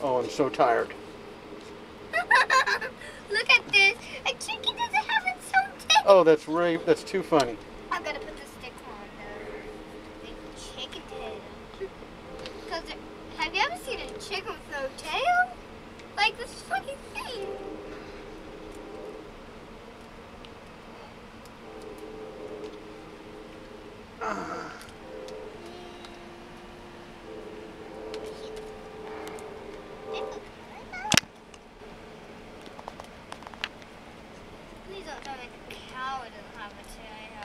Oh, I'm so tired. Look at this. A chicken doesn't have its own tail. Oh, that's right. That's too funny. I'm gonna put the stick on the, the chicken tail. Cause have you ever seen a chicken with no tail? Like this fucking thing. Please cow doesn't have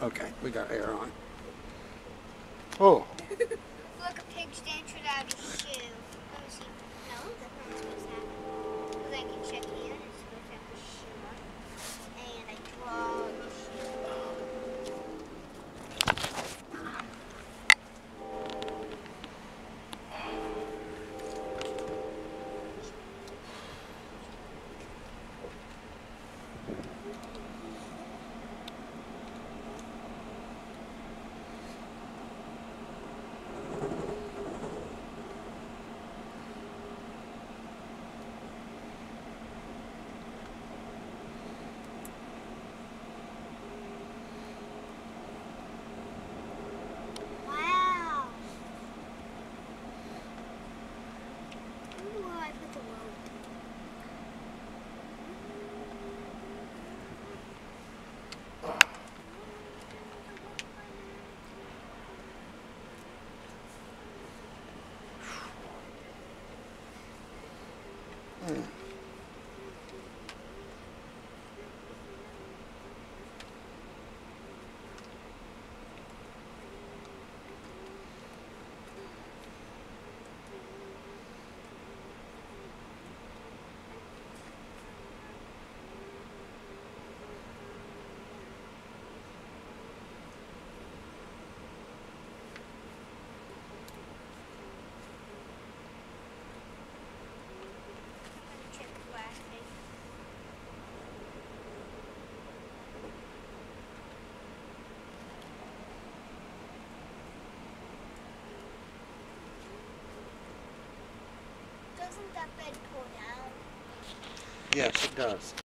Okay, we got air on. Oh, Look, a pig's dancing out of his shoe. Let me see. No, that's not what's supposed to happen. Because I can check here. and It's supposed to have the shoe on. And I draw the shoe. Wow. Ooh, I put the rope. I'm gonna check the plastic. Doesn't that bed down? yes, it does.